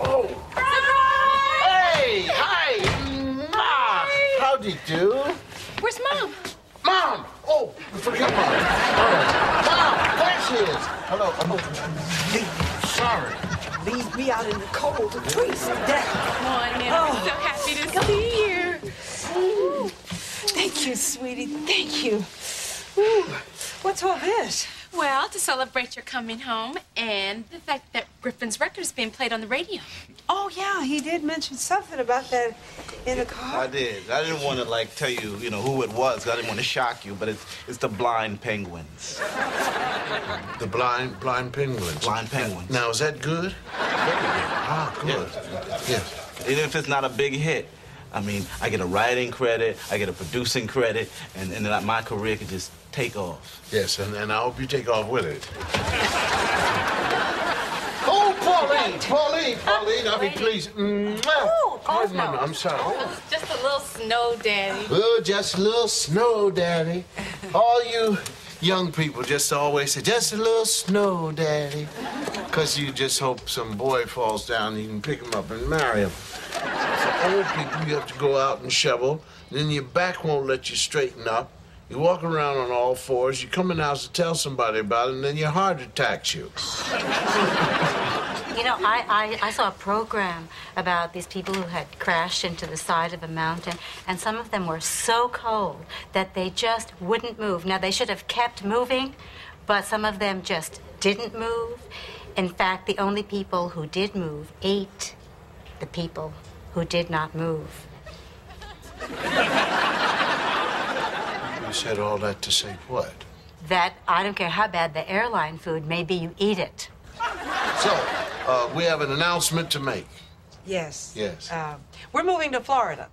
Oh. Surprise! Hey, hi. Ma. How do. you do? Where's Mom? Mom. Oh, forget Mom. Oh. Mom, there she is. Hello. I'm Oh, sorry. Leave me out in the cold. The trees are dead. Come on, man. Oh. I'm so oh. happy to Come see you. Thank you, sweetie. Thank you. Ooh. What's all this? Well, to celebrate your coming home and the fact that Griffin's record is being played on the radio. Oh, yeah, he did mention something about that in the car. I did. I didn't want to like tell you, you know, who it was. I didn't want to shock you, but it's it's the blind penguins. The blind, blind penguins. Blind penguins. Now, is that good? Ah, good. Yes. Even if it's not a big hit, I mean, I get a writing credit, I get a producing credit, and, and then my career could just take off. Yes, and, and I hope you take off with it. Oh, Pauline, Pauline, Pauline, I'll be pleased. Oh, Cosmo. no, no, I'm sorry. Just a little snow daddy. Oh, just a little snow, Daddy. All you young people just always say, just a little snow, Daddy. Because you just hope some boy falls down and you can pick him up and marry him. For old people, you have to go out and shovel, then your back won't let you straighten up. You walk around on all fours, you come in the house to tell somebody about it, and then your heart attacks you. You know, I, I, I saw a program about these people who had crashed into the side of a mountain, and some of them were so cold that they just wouldn't move. Now, they should have kept moving, but some of them just didn't move. In fact, the only people who did move ate the people who did not move. You said all that to say what? That I don't care how bad the airline food may be, you eat it. So, uh, we have an announcement to make. Yes. Yes. Um, we're moving to Florida.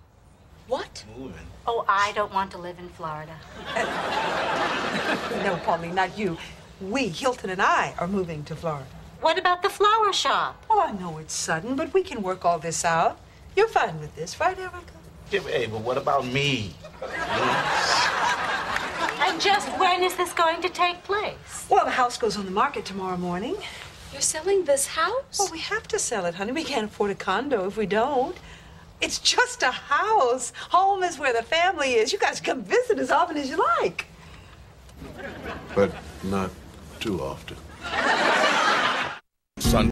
What? Moving. Oh, I don't want to live in Florida. No, Pauline, not you. We, Hilton and I, are moving to Florida. What about the flower shop? Well, I know it's sudden, but we can work all this out. You're fine with this, right, Erica? Yeah, hey, but what about me? And just when is this going to take place? Well, the house goes on the market tomorrow morning. You're selling this house? Well, we have to sell it, honey. We can't afford a condo if we don't. It's just a house. Home is where the family is. You guys come visit as often as you like. But not too often. Son